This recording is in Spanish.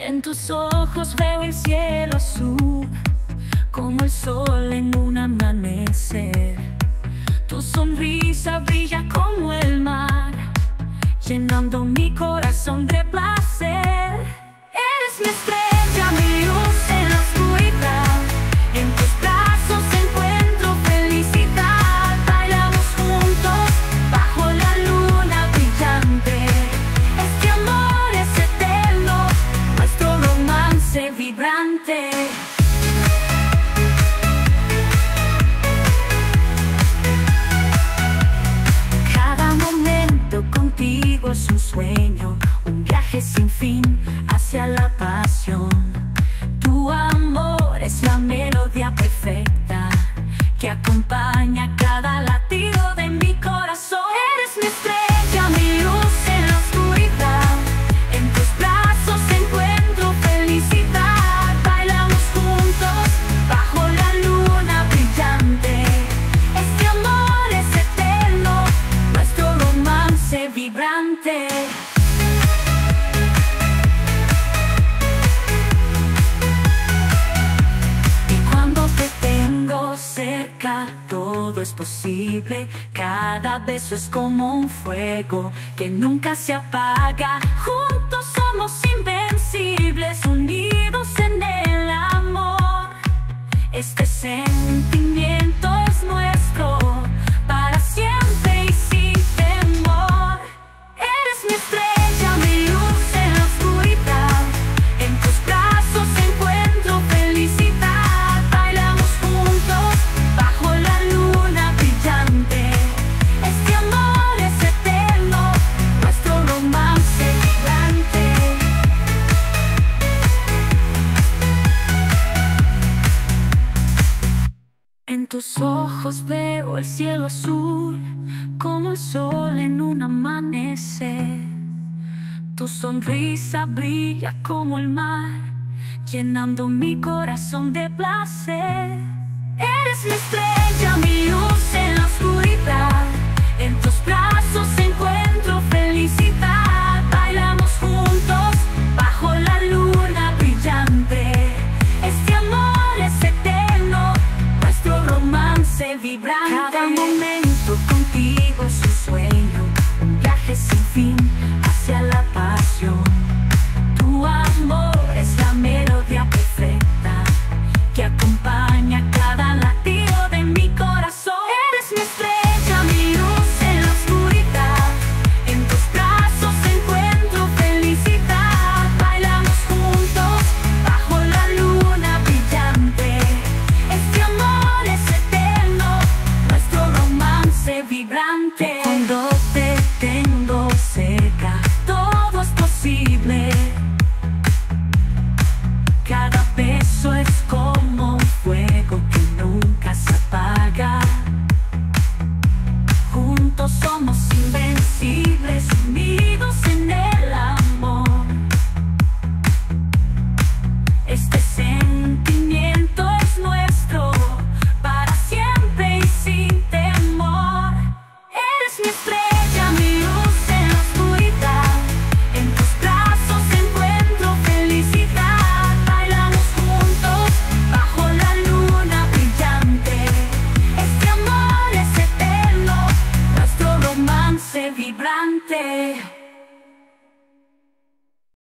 En tus ojos veo el cielo azul, como el sol en un amanecer. Tu sonrisa brilla como el mar, llenando mi corazón de placer. Eres mi estrella. Cada momento contigo es un sueño, un viaje sin fin hacia la pasión. Tu amor es la meta. Y cuando te tengo cerca, todo es posible. Cada beso es como un fuego que nunca se apaga. Juntos somos invencibles, unidos en él. tus ojos veo el cielo azul, como el sol en un amanecer. Tu sonrisa brilla como el mar, llenando mi corazón de placer. Eres mi estrella. vibrante Cada momento contigo